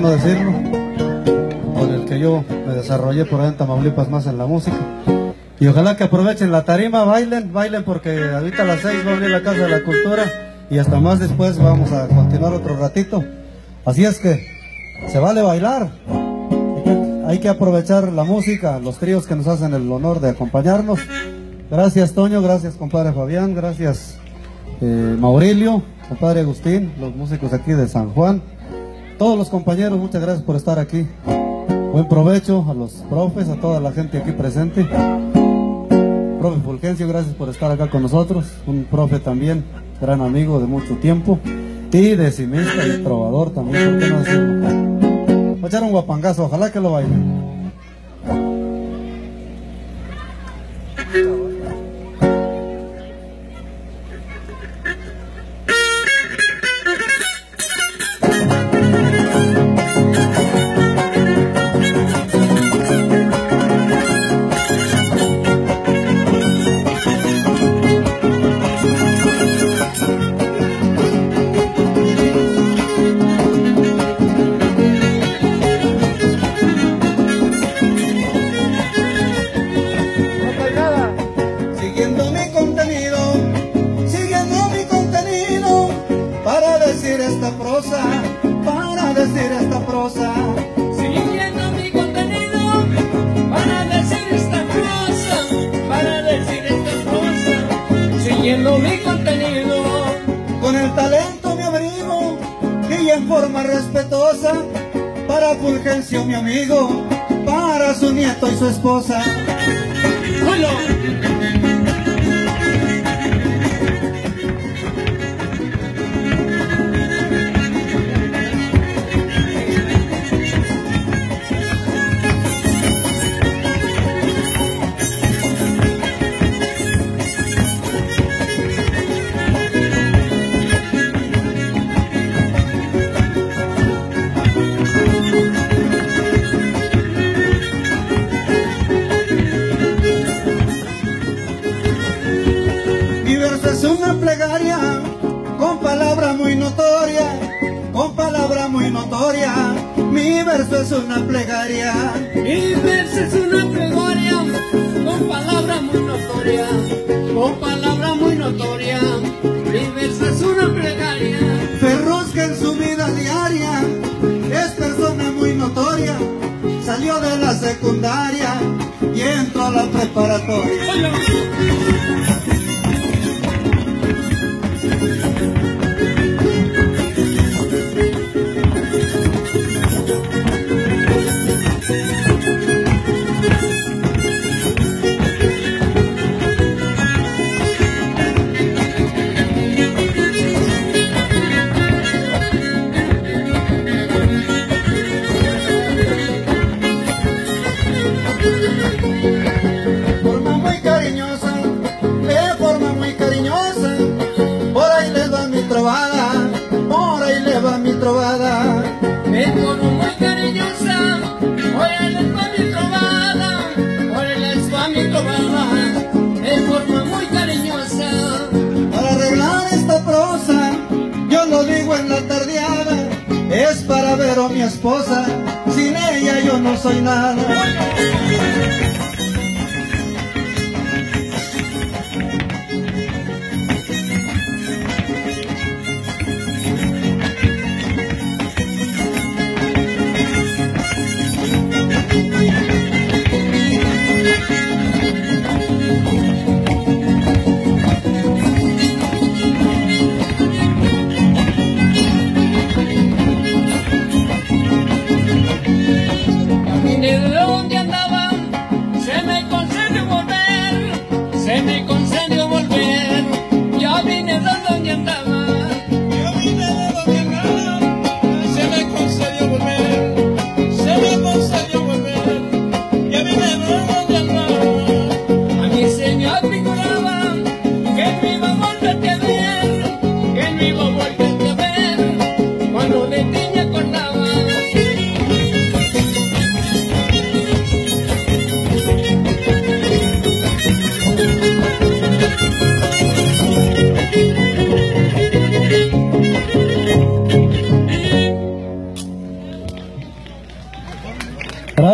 no decirlo, con el que yo me desarrollé por ahí en Tamaulipas más en la música. Y ojalá que aprovechen la tarima, bailen, bailen porque ahorita a las seis va a abrir la Casa de la Cultura y hasta más después vamos a continuar otro ratito. Así es que se vale bailar. Hay que aprovechar la música, los tríos que nos hacen el honor de acompañarnos. Gracias Toño, gracias compadre Fabián, gracias eh, Maurilio, compadre Agustín, los músicos aquí de San Juan. Todos los compañeros, muchas gracias por estar aquí. Buen provecho a los profes, a toda la gente aquí presente. Profe Fulgencio, gracias por estar acá con nosotros. Un profe también, gran amigo de mucho tiempo. Y decimista y trovador también, ¿por qué no decirlo? Voy a echar un guapangazo, ojalá que lo bailen. Para decir esta prosa. Siguiendo mi contenido para decir esta cosa, para decir esta cosa. Siguiendo mi contenido, Con el talento me abrigo y en forma respetuosa, para Fulgencio mi amigo, para su nieto y su esposa. ¡Hola! Verso es una plegaria con palabra muy notoria, con palabra muy notoria. Mi verso es una plegaria. Mi verso es una plegaria con palabra muy notoria, con palabra muy notoria. Mi verso es una plegaria. Ferruz que en su vida diaria es persona muy notoria. Salió de la secundaria y entró a la preparatoria. Trovada. Me pongo muy cariñosa, hoy les va mi trovada, hoy les va mi trovada, de forma muy cariñosa. Para arreglar esta prosa, yo lo digo en la tardeada, es para ver a mi esposa, sin ella yo no soy nada.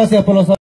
Gracias por los